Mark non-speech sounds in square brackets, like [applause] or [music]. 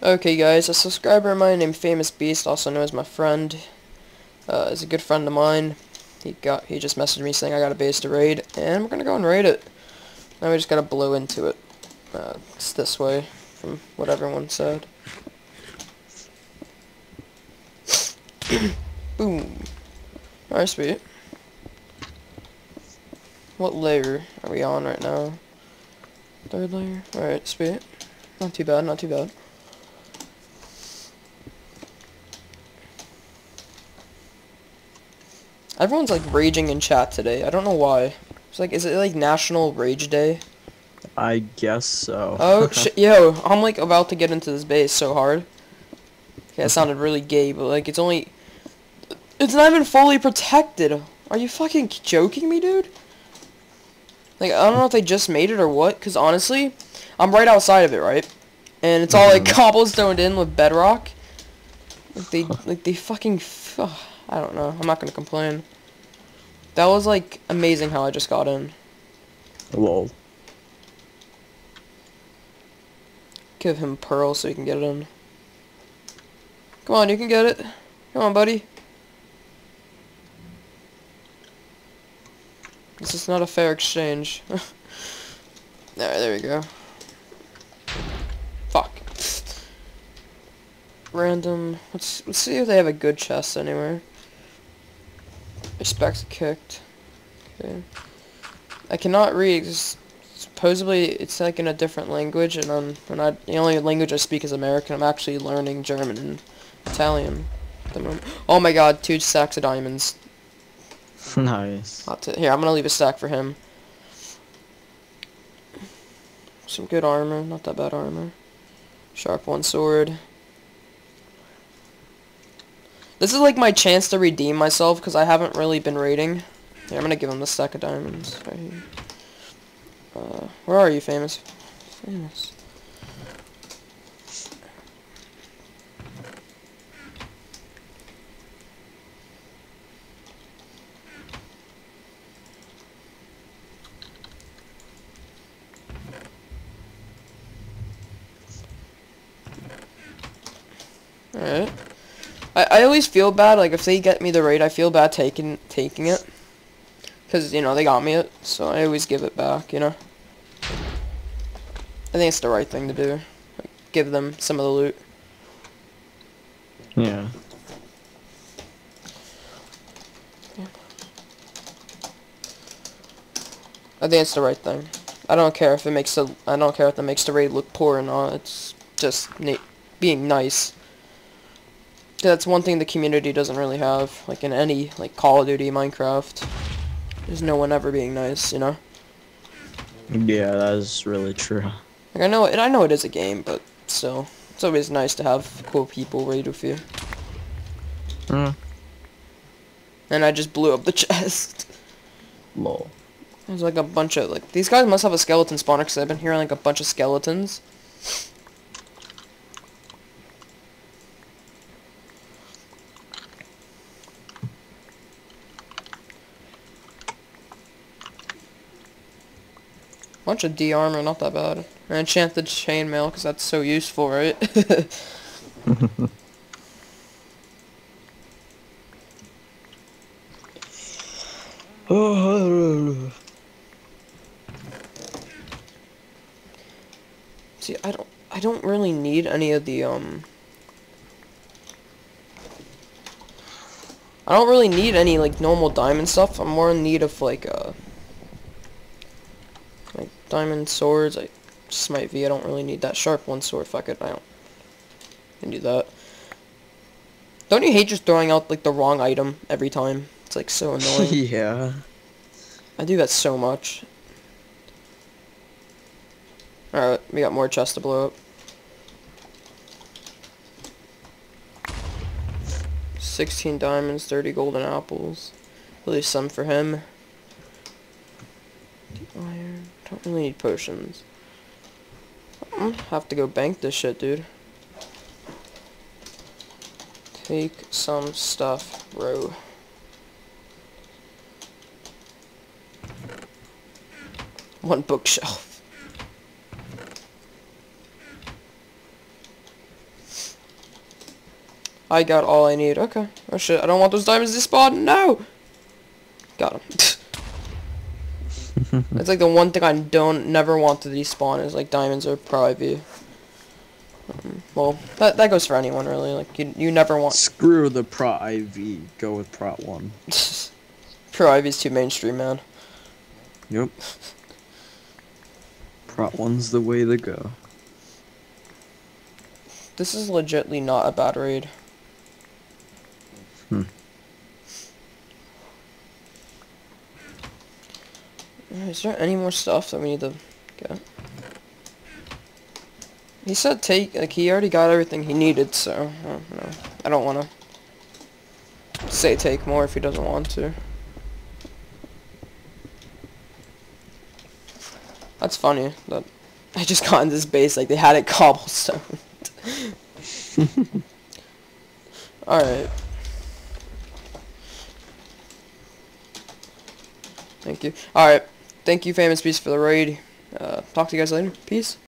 Okay guys, a subscriber of mine named Famous Beast, also known as my friend, uh, is a good friend of mine. He got he just messaged me saying I got a base to raid, and we're gonna go and raid it. Now we just gotta blow into it. Uh, it's this way, from what everyone said. [coughs] Boom. Alright, sweet. What layer are we on right now? Third layer? Alright, sweet. Not too bad, not too bad. Everyone's like raging in chat today. I don't know why. It's like, is it like National Rage Day? I guess so. Oh [laughs] yo, I'm like about to get into this base so hard. Okay, that sounded really gay, but like it's only, it's not even fully protected. Are you fucking joking me, dude? Like I don't know if they just made it or what, cause honestly, I'm right outside of it, right? And it's all like Mhm. cobblestoned in with bedrock. Like they, like they fucking, ugh, I don't know. I'm not gonna complain. That was like amazing how I just got in. Lol. Give him pearl so he can get it in. Come on, you can get it. Come on, buddy. This is not a fair exchange. [laughs] Alright, there we go. Fuck. Random. Let's let's see if they have a good chest anywhere. Respects kicked. Okay. I cannot read. Supposedly it's like in a different language, and um, and I the only language I speak is American. I'm actually learning German and Italian at the moment. Oh my God, two stacks of diamonds. [laughs] nice. To, here, I'm gonna leave a stack for him. Some good armor, not that bad armor. Sharp one sword. This is like my chance to redeem myself because I haven't really been raiding. Yeah, I'm gonna give him the stack of diamonds right. Uh, where are you, famous? Famous. Alright. I, I always feel bad, like, if they get me the raid, I feel bad taking taking it. Because, you know, they got me it, so I always give it back, you know? I think it's the right thing to do. Like, give them some of the loot. Yeah. I think it's the right thing. I don't care if it makes the I don't care if that makes the raid look poor or not. It's just being nice. That's one thing the community doesn't really have, like in any like Call of Duty, Minecraft. There's no one ever being nice, you know. Yeah, that is really true. Like I know it, I know it is a game, but still, it's always nice to have cool people raid with you. Mm. And I just blew up the [laughs] chest. Lol. There's like a bunch of like these guys must have a skeleton spawner because I've been hearing like a bunch of skeletons. Bunch of D armor, not that bad. And enchanted chainmail because that's so useful, right? [laughs] See, I don't, I don't really need any of the, um... I don't really need any, like, normal diamond stuff. I'm more in need of, like, uh... Diamond swords. I smite V. I don't really need that sharp one sword. Fuck it. I don't... I can do that. Don't you hate just throwing out, like, the wrong item every time? It's, like, so [laughs] annoying. yeah. I do that so much. Alright, we got more chests to blow up. Sixteen diamonds, thirty golden apples. At least some for him. Iron. Don't really need potions. Gonna have to go bank this shit, dude. Take some stuff, bro. One bookshelf. I got all I need. Okay. Oh shit, I don't want those diamonds to spawn. No! Got them. [laughs] That's like the one thing I don't never want to despawn is like diamonds or pro IV. Um, well, that that goes for anyone really. Like you you never want Screw the Pro IV. Go with Pro 1. pro IV is too mainstream, man. Yep. Pro 1's the way to go. This is legitly not a bad raid. Is there any more stuff that we need to get? He said take, like he already got everything he needed, so, I don't know. I don't want to say take more if he doesn't want to. That's funny, that I just got in this base like they had it [laughs] cobblestone. [laughs] Alright. Thank you. Alright. Thank you, Famous Beast, for the raid. Uh, talk to you guys later. Peace.